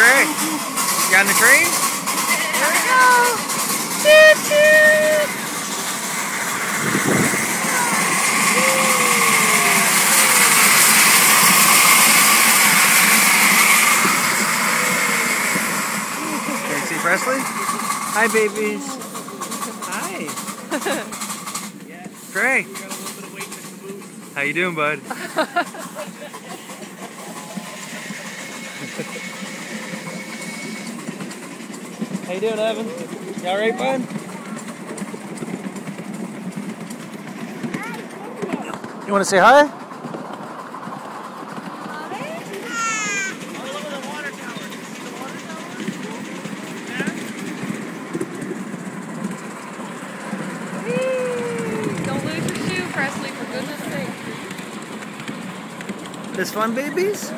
Trey. You on the train? Here we go. Toot toot. Tracy Presley? Hi, babies. Hi. Trey. How you doing, bud? How you doing, Evan? You alright, bud? You want to say hi? Don't lose your shoe, Presley, for goodness sake. This fun, babies?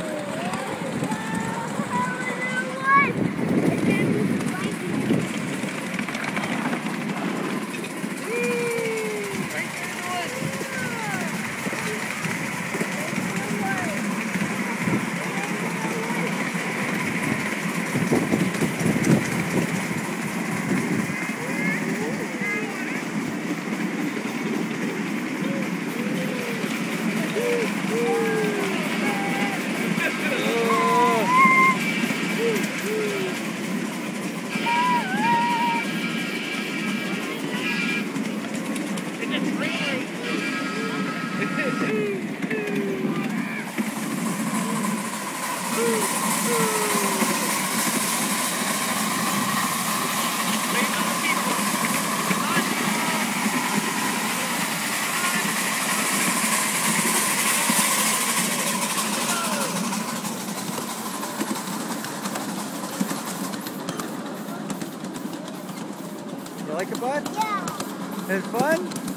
Woo! You like it, bud? Yeah. It's fun?